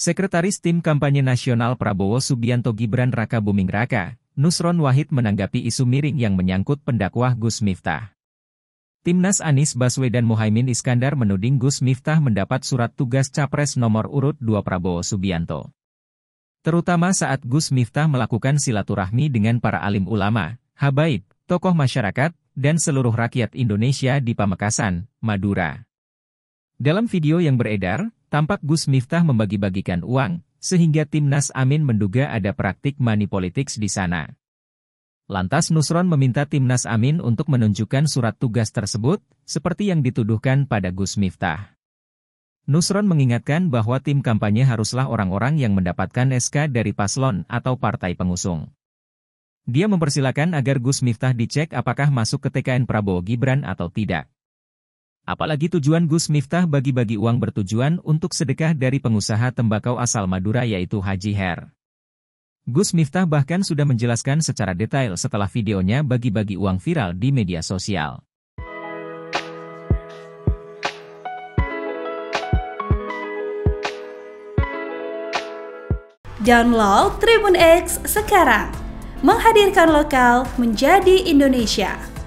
Sekretaris Tim Kampanye Nasional Prabowo Subianto Gibran Raka Buming Raka, Nusron Wahid menanggapi isu miring yang menyangkut pendakwah Gus Miftah. Timnas Anies Baswedan Muhaimin Iskandar menuding Gus Miftah mendapat surat tugas capres nomor urut 2 Prabowo Subianto. Terutama saat Gus Miftah melakukan silaturahmi dengan para alim ulama, habaib, tokoh masyarakat, dan seluruh rakyat Indonesia di Pamekasan, Madura. Dalam video yang beredar, Tampak Gus Miftah membagi-bagikan uang, sehingga Timnas Amin menduga ada praktik money politics di sana. Lantas Nusron meminta Timnas Amin untuk menunjukkan surat tugas tersebut, seperti yang dituduhkan pada Gus Miftah. Nusron mengingatkan bahwa tim kampanye haruslah orang-orang yang mendapatkan SK dari paslon atau partai pengusung. Dia mempersilahkan agar Gus Miftah dicek apakah masuk ke TKN Prabowo Gibran atau tidak. Apalagi tujuan Gus Miftah bagi-bagi uang bertujuan untuk sedekah dari pengusaha tembakau asal Madura yaitu Haji Her. Gus Miftah bahkan sudah menjelaskan secara detail setelah videonya bagi-bagi uang viral di media sosial. Download Tribun X sekarang, menghadirkan lokal menjadi Indonesia.